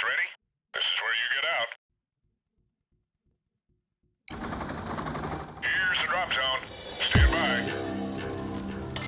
trucks ready? This is where you get out. Here's the drop zone. Stand by.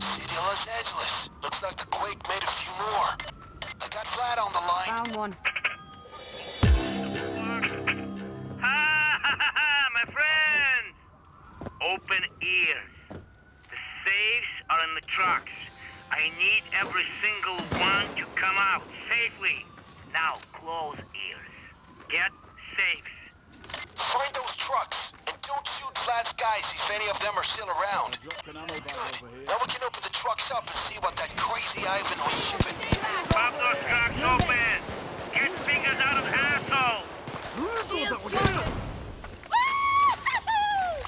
City of Los Angeles. Looks like the quake made a few more. I got Vlad on the line. Found one. Ha ha ha ha, my friends! Open ears. The safes are in the trucks. I need every single one to come out safely. Now close ears. Get safe. Find those trucks. And don't shoot Vlad's guys if any of them are still around. Good. Now we can open the trucks up and see what that crazy Ivan was shipping. Pop those trucks open! Get fingers out of assholes! Shield sorted. Woo-hoo-hoo!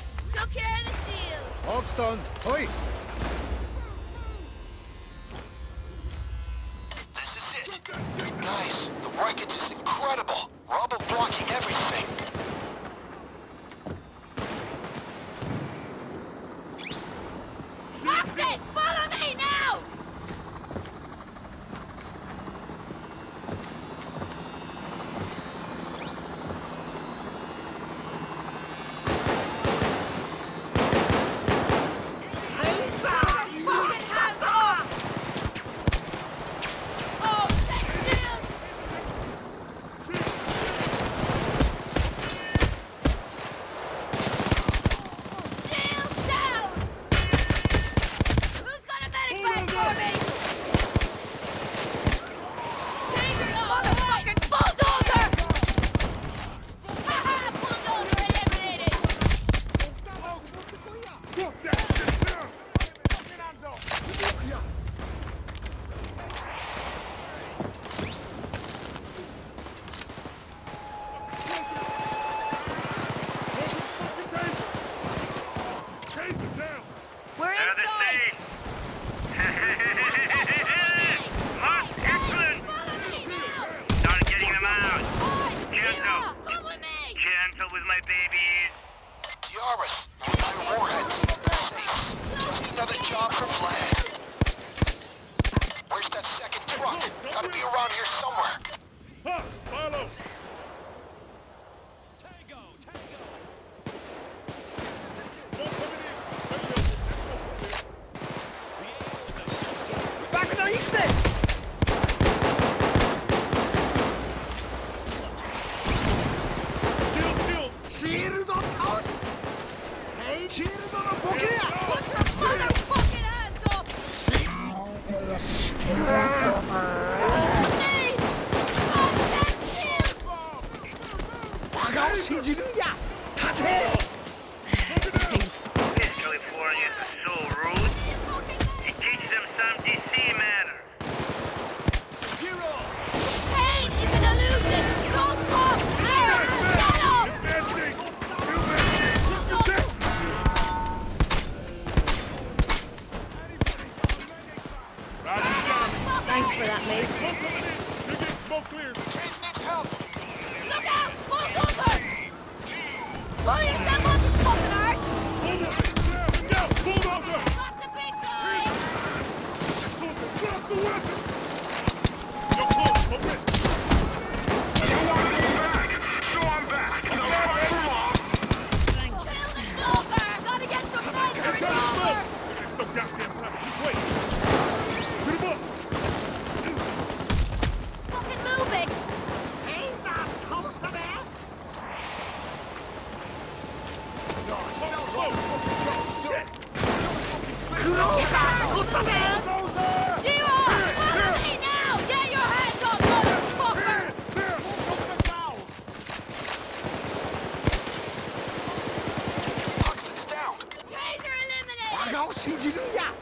Kaoshinjiru ya!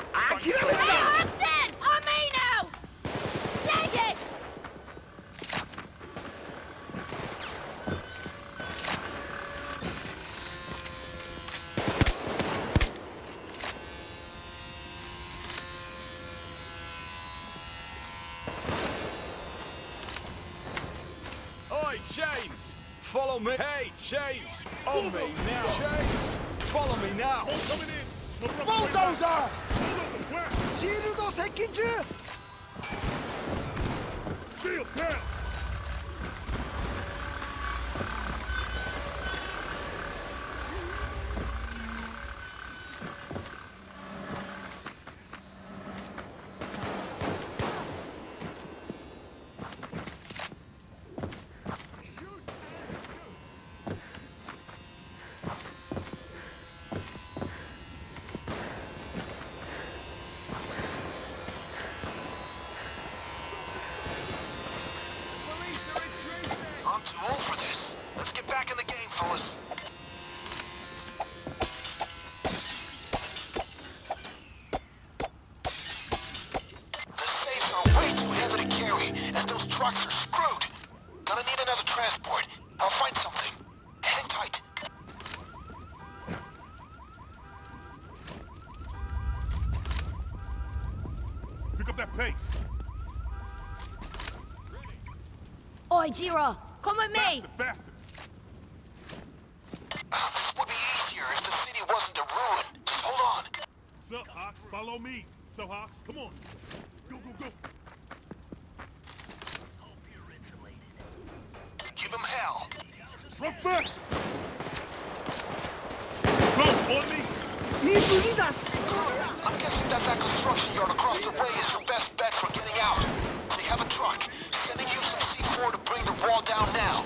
Dang it! Hey, James! Follow me! Hey, James! On me now! James! Follow me now! ボルダウー。シールド接近中。too old for this. Let's get back in the game, fellas. way! Faster, would be easier if the city wasn't a ruin. Just hold on. Hawks? Follow me. So, Hawks, come on. Go, go, go. Give him hell. Run fast! Me! I'm guessing that that construction yard across the way is your best bet for getting out. They have a truck. Sending you some C4 to bring the wall down now.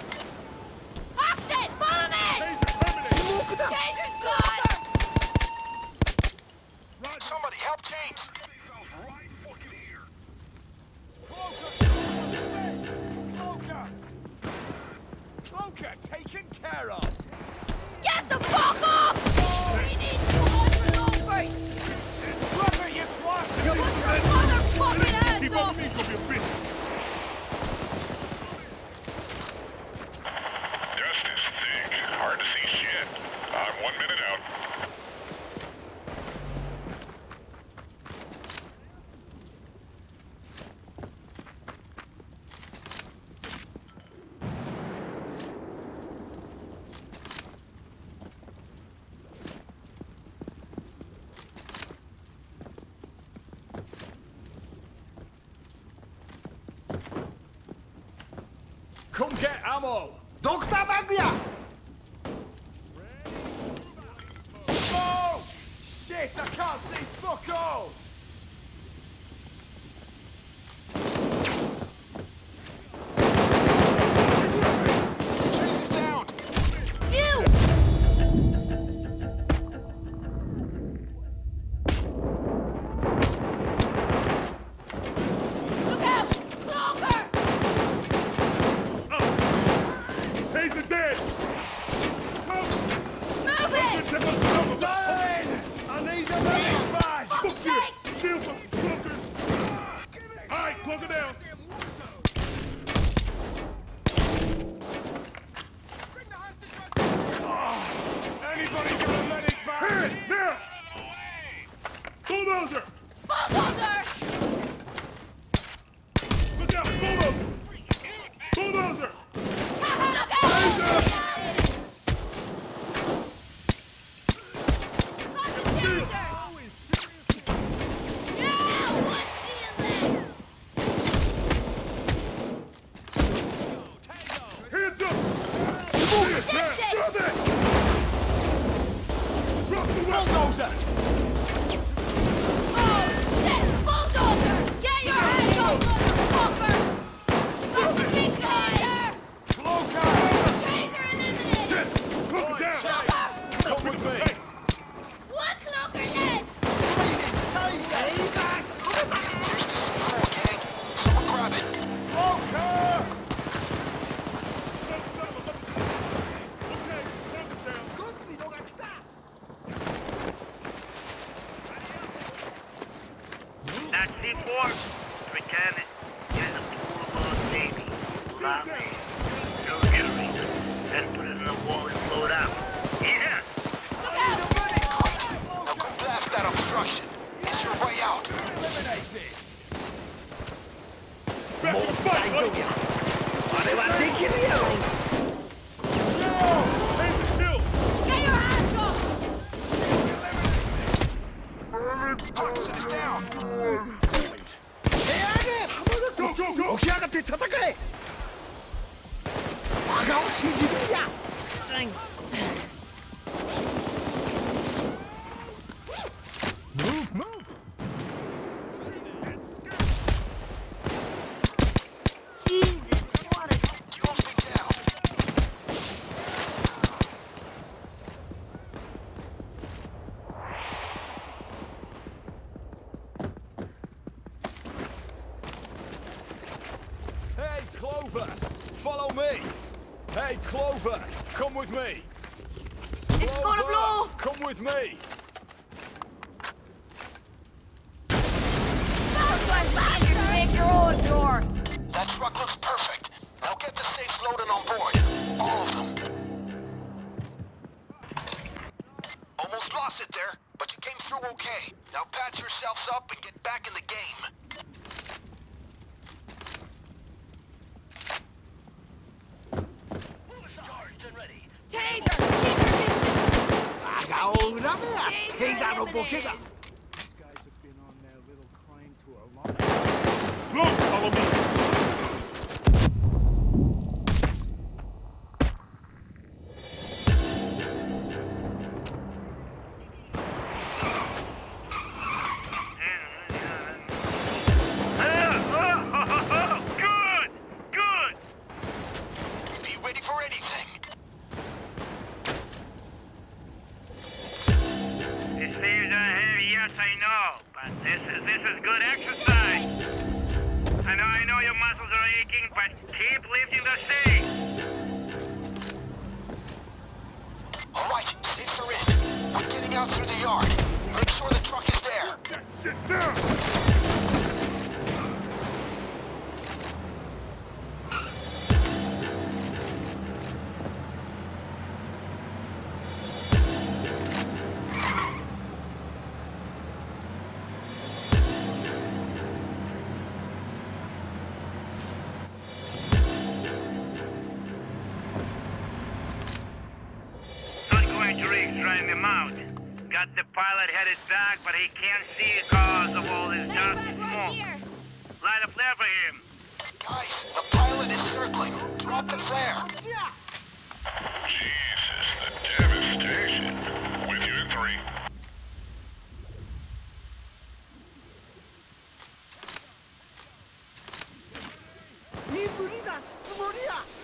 ドクターバッグや。 발사 T4? Mechanic, get a pool of baby. Love. Hutchinson down! Go, go, go! 起上がって戦え我がを信じるんや Follow me! Hey, Clover! Come with me! Clover, it's gonna blow! Come with me! That truck looks perfect. Now get the safe loaded on board. All of them. Almost lost it there, but you came through okay. Now patch yourselves up and get back in the game. 恨目や。ヘイのボケが。Heavy, yes, I know. But this is this is good exercise. I know I know your muscles are aching, but keep lifting the stakes. All right, safes are in. We're getting out through the yard. Make sure the truck is there. Sit down. time him out. Got the pilot headed back, but he can't see cause of all this dust and smoke. Light a flare for him. Guys, the pilot is circling. Drop the flare. Jesus, the devastation. With you in three. 이 물이 났어, 물이야!